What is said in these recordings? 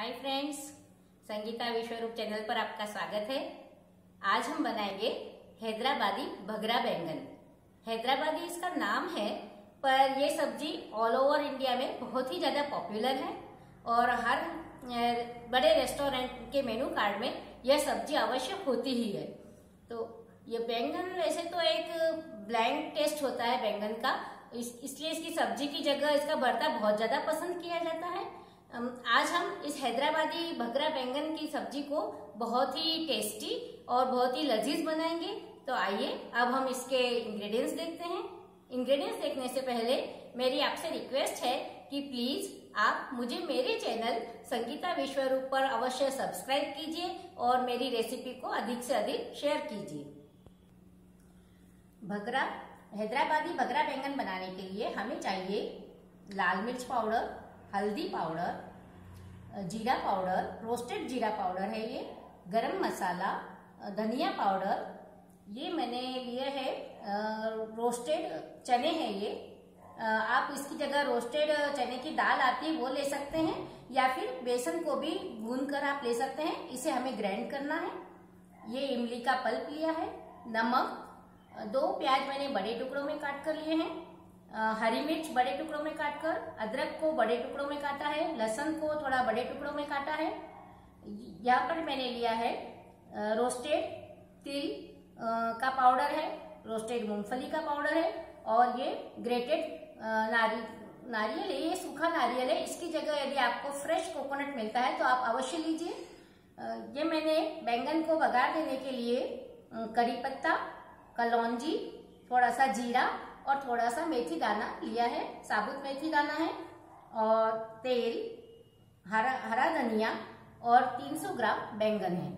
Hi friends Sangeeta Vishwaroop channel पर आपका स्वागत है। आज हम बनाएँगे हैदराबादी भगरा बैंगन। हैदराबादी इसका नाम है पर ये सब्ज़ी ऑल ओवर इंडिया में बहुत ही ज़्यादा पॉपुलर है और हर बड़े रेस्टोरेंट के मेनू कार्ड में यह सब्ज़ी अवश्य होती ही है। तो ये बैंगन वैसे तो एक ब्लैंक टेस्ट होता है बैंगन का। इस, इसलिए इसकी सब्ज़ी की जगह इसका भरता बहुत ज़्यादा पसंद किया जाता है। आज हम इस हैदराबादी भगरा बैंगन की सब्ज़ी को बहुत ही टेस्टी और बहुत ही लजीज बनाएँगे। तो आइए, अब हम इसके इंग्रेडिएंट्स देखते हैं। इंग्रेडिएंट्स देखने से पहले मेरी आपसे रिक्वेस्ट है कि प्लीज़ आप मुझे मेरे चैनल संगीता विश्वरूप पर अवश्य सब्सक्राइब कीजिए और मेरी रेसिपी को अधिक से अधिक शेयर कीजिए। भगरा हैदराबादी बगरा बैंगन बनाने के लिए हमें चाहिए लाल मिर्च पाउडर, हल्दी पाउडर जीरा पाउडर रोस्टेड जीरा पाउडर है ये, गरम मसाला, धनिया पाउडर, ये मैंने लिए है रोस्टेड चने हैं ये। आप इसकी जगह रोस्टेड चने की दाल आती है वो ले सकते हैं, या फिर बेसन को भी भून कर आप ले सकते हैं, इसे हमें ग्राइंड करना है। ये इमली का पल्प लिया है, नमक, दो प्याज मैंने बड़े टुकड़ों में काट कर लिए हैं। हरी मिर्च बड़े टुकड़ों में काट कर अदरक को बड़े टुकड़ों में काटा है, लहसन को थोड़ा बड़े टुकड़ों में काटा है। यहाँ पर मैंने लिया है रोस्टेड तिल का पाउडर है रोस्टेड मूंगफली का पाउडर है, और ये ग्रेटेड नारी, नारियल है, ये सूखा नारियल है। इसकी जगह यदि आपको फ्रेश कोकोनट मिलता है तो आप अवश्य लीजिए। ये मैंने बैंगन को बघार देने के लिए करी पत्ता कलौजी थोड़ा सा जीरा और थोड़ा सा मेथी दाना लिया है, साबुत मेथी दाना है, और तेल, हरा हरा धनिया और 300 ग्राम बैंगन है।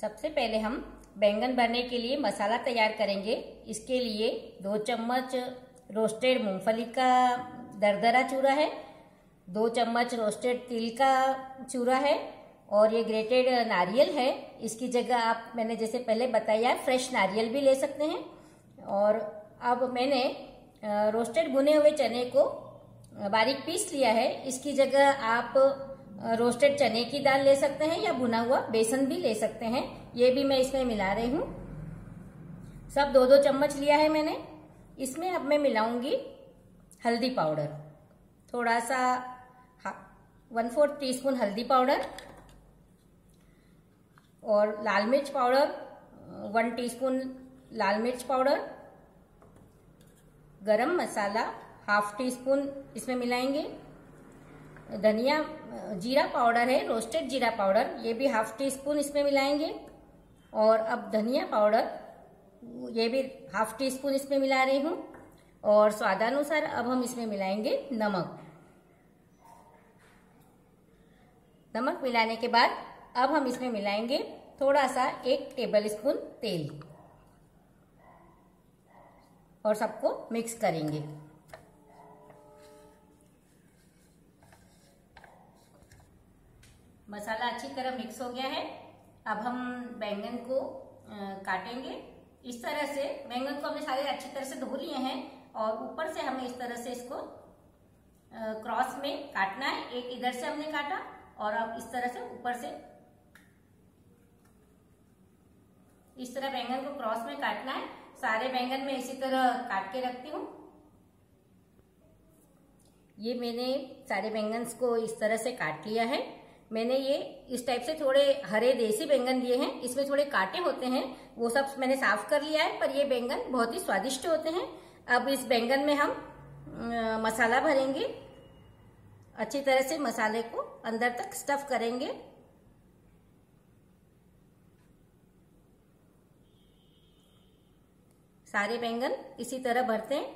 सबसे पहले हम बैंगन भरने के लिए मसाला तैयार करेंगे। इसके लिए दो चम्मच रोस्टेड मूंगफली का दरदरा चूरा है, दो चम्मच रोस्टेड तिल का चूरा है, और ये ग्रेटेड नारियल है। इसकी जगह आप, मैंने जैसे पहले बताया फ्रेश नारियल भी ले सकते हैं। और अब मैंने रोस्टेड भुने हुए चने को बारीक पीस लिया है। इसकी जगह आप रोस्टेड चने की दाल ले सकते हैं या भुना हुआ बेसन भी ले सकते हैं। ये भी मैं इसमें मिला रही हूँ। सब दो दो चम्मच लिया है मैंने। इसमें अब मैं मिलाऊँगी हल्दी पाउडर। थोड़ा सा वन फोर्थ टी स्पून हल्दी पाउडर। और लाल मिर्च पाउडर, वन टीस्पून लाल मिर्च पाउडर, गरम मसाला हाफ़ टी स्पून इसमें मिलाएँगे। धनिया, जीरा पाउडर है, रोस्टेड जीरा पाउडर, ये भी हाफ़ टी स्पून इसमें मिलाएँगे। और अब धनिया पाउडर, ये भी हाफ़ टी स्पून इसमें मिला रही हूँ। और स्वादानुसार अब हम इसमें मिलाएँगे नमक। नमक मिलाने के बाद अब हम इसमें मिलाएँगे थोड़ा सा एक टेबल स्पून तेल। और सबको मिक्स करेंगे। मसाला अच्छी तरह मिक्स हो गया है। अब हम बैंगन को काटेंगे। इस तरह से बैंगन को हमने सारे अच्छी तरह से धो लिए हैं और ऊपर से हमें इस तरह से इसको क्रॉस में काटना है। एक इधर से हमने काटा और अब इस तरह से ऊपर से इस तरह बैंगन को क्रॉस में काटना है। सारे बैंगन में इसी तरह काट के रखती हूँ। ये मैंने सारे बैंगन को इस तरह से काट लिया है। मैंने ये इस टाइप से थोड़े हरे देसी बैंगन लिए हैं। इसमें थोड़े कांटे होते हैं। वो सब मैंने साफ़ कर लिया है, पर ये बैंगन बहुत ही स्वादिष्ट होते हैं। अब इस बैंगन में हम मसाला भरेंगे। अच्छी तरह से मसाले को अंदर तक स्टफ़ करेंगे। सारे बैंगन इसी तरह भरते हैं।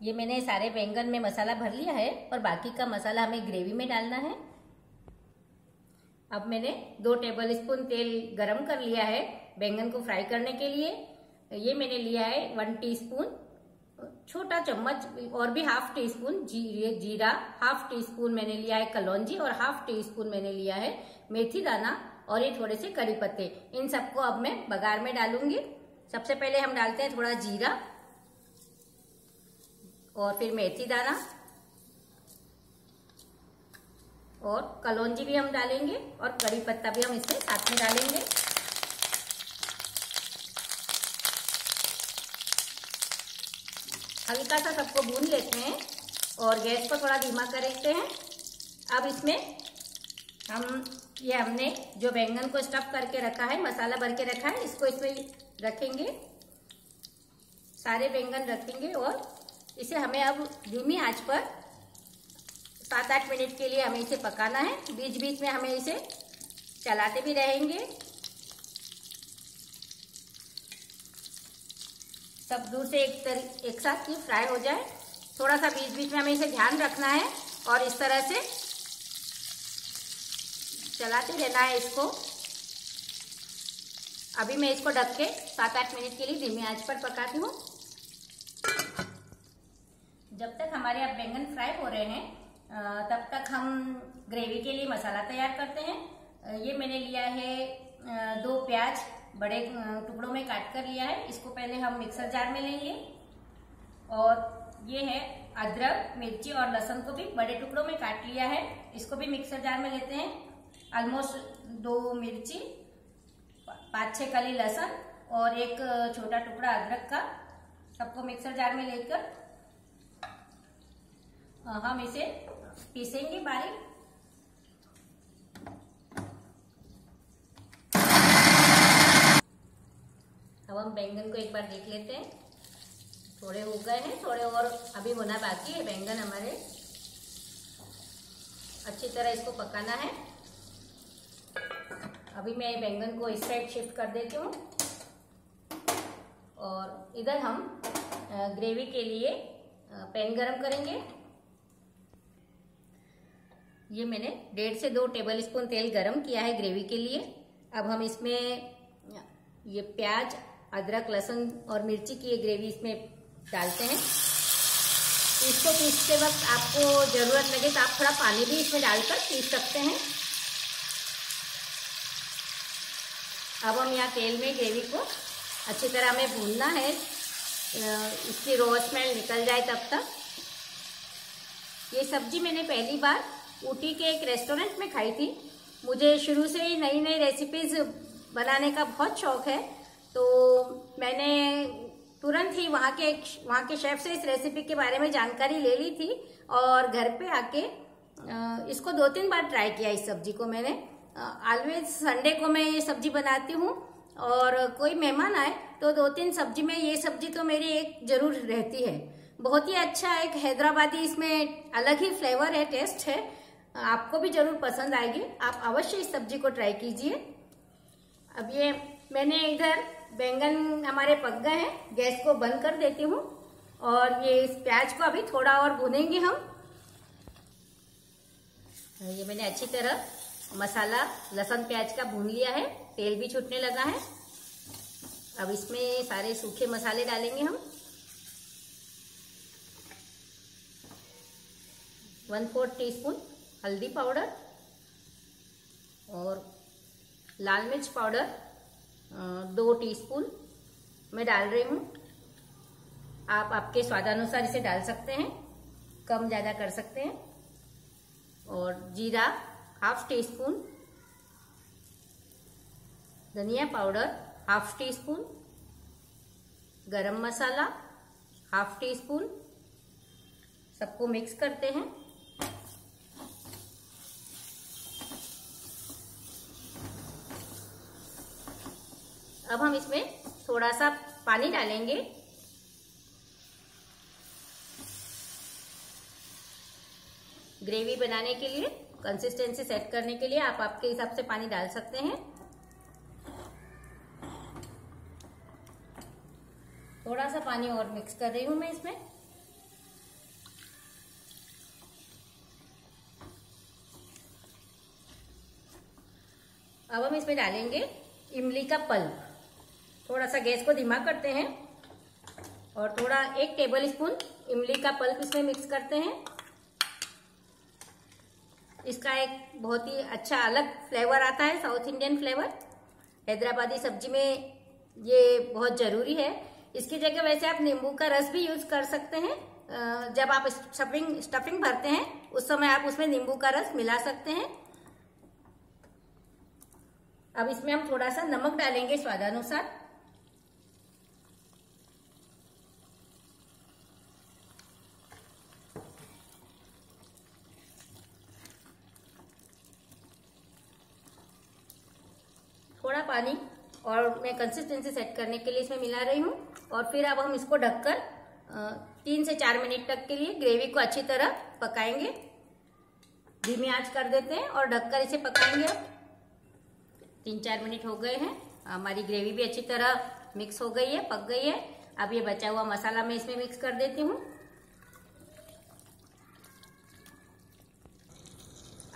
ये मैंने सारे बैंगन में मसाला भर लिया है और बाकी का मसाला हमें ग्रेवी में डालना है। अब मैंने दो टेबल स्पून तेल गरम कर लिया है बैंगन को फ्राई करने के लिए। ये मैंने लिया है वन टीस्पून छोटा चम्मच और भी हाफ़ टी स्पून जी, जीरा हाफ़ टी स्पून मैंने लिया है कलौजी और हाफ़ टी स्पून मैंने लिया है मेथी दाना। और ये थोड़े से करी पत्ते। इन सबको अब मैं बघार में डालूँगी। सबसे पहले हम डालते हैं थोड़ा जीरा और फिर मेथी दाना और कलौंजी भी हम डालेंगे और करी पत्ता भी हम इसमें साथ में डालेंगे। हल्का सा सबको भून लेते हैं और गैस को थोड़ा धीमा कर लेते हैं। अब इसमें हम, ये हमने जो बैंगन को स्टफ़ करके रखा है, मसाला भर के रखा है, इसको इसमें रखेंगे। सारे बैंगन रखेंगे और इसे हमें अब धीमी आँच पर सात आठ मिनट के लिए हमें इसे पकाना है। बीच बीच में हमें इसे चलाते भी रहेंगे। सब दूर से एक तरी, एक साथ ही फ्राई हो जाए। थोड़ा सा बीच बीच में हमें इसे ध्यान रखना है और इस तरह से चलाते रहना है इसको। अभी मैं इसको ढक के सात आठ मिनट के लिए धीमी आँच पर पकाती हूँ। जब तक हमारे अब बैंगन फ्राई हो रहे हैं तब तक हम ग्रेवी के लिए मसाला तैयार करते हैं। ये मैंने लिया है दो प्याज बड़े टुकड़ों में काट कर लिया है। इसको पहले हम मिक्सर जार में लेंगे। और ये है अदरक, मिर्ची और लहसुन को भी बड़े टुकड़ों में काट लिया है। इसको भी मिक्सर जार में लेते हैं। ऑलमोस्ट दो मिर्ची, पाँच छः कली लहसुन और एक छोटा टुकड़ा अदरक का सबको मिक्सर जार में लेकर हम इसे पीसेंगे बारीक। अब हम बैंगन को एक बार देख लेते हैं। थोड़े हो गए हैं, थोड़े और अभी होना बाकी है। बैंगन हमारे अच्छी तरह इसको पकाना है। अभी मैं बैंगन को इस साइड शिफ्ट कर देती हूँ। और इधर हम ग्रेवी के लिए पैन गरम करेंगे। ये मैंने डेढ़ से दो टेबल स्पून तेल गरम किया है ग्रेवी के लिए। अब हम इसमें, ये प्याज, अदरक, लहसुन और मिर्ची की ये ग्रेवी इसमें डालते हैं। इसको पीसते वक्त आपको ज़रूरत लगे तो आप थोड़ा पानी भी इसमें डालकर पीस सकते हैं। अब हम यहाँ तेल में ग्रेवी को अच्छी तरह हमें भूनना है। इसकी रो स्मेल निकल जाए तब तक। ये सब्ज़ी मैंने पहली बार ऊटी के एक रेस्टोरेंट में खाई थी। मुझे शुरू से ही नई नई रेसिपीज़ बनाने का बहुत शौक है। तो मैंने तुरंत ही वहाँ के वहाँ के शेफ से इस रेसिपी के बारे में जानकारी ले ली थी और घर पे आके इसको दो तीन बार ट्राई किया इस सब्ज़ी को मैंने। ऑलवेज संडे को मैं ये सब्ज़ी बनाती हूँ और कोई मेहमान आए तो दो तीन सब्ज़ी में ये सब्ज़ी तो मेरी एक ज़रूर रहती है। बहुत ही अच्छा एक हैदराबादी इसमें अलग ही फ्लेवर है टेस्ट है। आपको भी ज़रूर पसंद आएगी। आप अवश्य इस सब्ज़ी को ट्राई कीजिए। अब ये मैंने इधर बैंगन हमारे पक गए हैं, गैस को बंद कर देती हूँ और ये इस प्याज को अभी थोड़ा और भुनेंगे हम। ये मैंने अच्छी तरह मसाला, लहसुन प्याज का भून लिया है, तेल भी छूटने लगा है। अब इसमें सारे सूखे मसाले डालेंगे हम। वन फोर्थ टी स्पून हल्दी पाउडर और लाल मिर्च पाउडर दो टीस्पून। मैं डाल रही हूँ। आप आपके स्वादानुसार इसे डाल सकते हैं, कम ज़्यादा कर सकते हैं। और जीरा हाफ़ टी स्पून धनिया powder half teaspoon garam masala half teaspoon सबको मिक्स करते हैं। अब हम इसमें थोड़ा सा पानी डालेंगे। ग्रेवी बनाने के लिए। कंसिस्टेंसी सेट करने के लिए आप आपके हिसाब से पानी डाल सकते हैं। थोड़ा सा पानी और मिक्स कर रही हूँ मैं इसमें। अब हम इसमें डालेंगे इमली का पल्प। थोड़ा सा गैस को धीमा करते हैं और थोड़ा एक टेबल स्पून इमली का पल्प इसमें मिक्स करते हैं। इसका एक बहुत ही अच्छा अलग फ्लेवर आता है, साउथ इंडियन फ्लेवर। हैदराबादी सब्ज़ी में ये बहुत ज़रूरी है। इसकी जगह वैसे आप नींबू का रस भी यूज़ कर सकते हैं। जब आप स्टफिंग स्टफिंग भरते हैं, उस समय आप उसमें नींबू का रस मिला सकते हैं। अब इसमें हम थोड़ा सा नमक डालेंगे स्वादानुसार। थोड़ा पानी और मैं कंसिस्टेंसी सेट करने के लिए इसमें मिला रही हूँ। और फिर अब हम इसको ढककर तीन से चार मिनट तक के लिए ग्रेवी को अच्छी तरह पकाएँगे। धीमी आँच कर देते हैं और ढककर इसे पकाएँगे तीन चार मिनट हो गए हैं। हमारी ग्रेवी भी अच्छी तरह मिक्स हो गई है, पक गई है। अब ये बचा हुआ मसाला मैं इसमें मिक्स कर देती हूँ।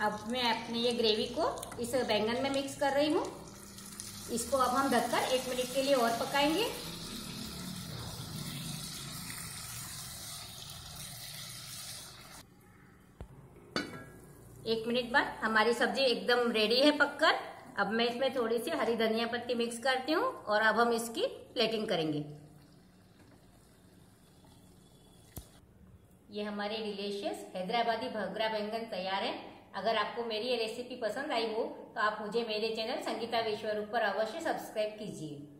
अब मैं अपने ये ग्रेवी को इस बैंगन में मिक्स कर रही हूँ। इसको अब हम ढककर एक मिनट के लिए और पकाएँगे। एक मिनट बाद हमारी सब्ज़ी एकदम रेडी है पककर। अब मैं इसमें थोड़ी सी हरी धनिया पत्ती मिक्स करती हूँ और अब हम इसकी प्लेटिंग करेंगे। ये हमारे डिलीशियस हैदराबादी भगरा बैंगन तैयार है। अगर आपको मेरी ये रेसिपी पसंद आई हो तो आप मुझे मेरे चैनल संगीता विश्वरूप पर अवश्य सब्सक्राइब कीजिए।